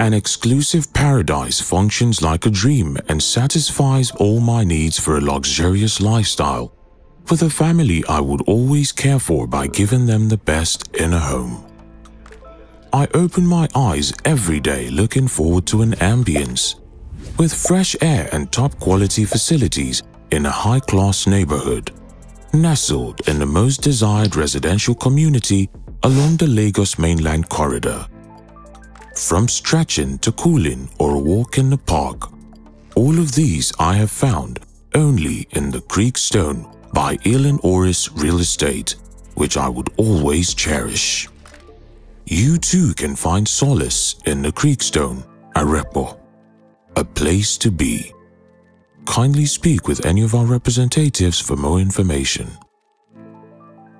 An exclusive paradise functions like a dream and satisfies all my needs for a luxurious lifestyle with a family I would always care for by giving them the best in a home. I open my eyes every day looking forward to an ambience with fresh air and top quality facilities in a high class neighborhood, nestled in the most desired residential community along the Lagos mainland corridor. From stretching to cooling or a walk in the park, all of these I have found only in the Creekstone by Elan Orris Real Estate, which I would always cherish. You too can find solace in the Creekstone, Arepo, a place to be. Kindly speak with any of our representatives for more information.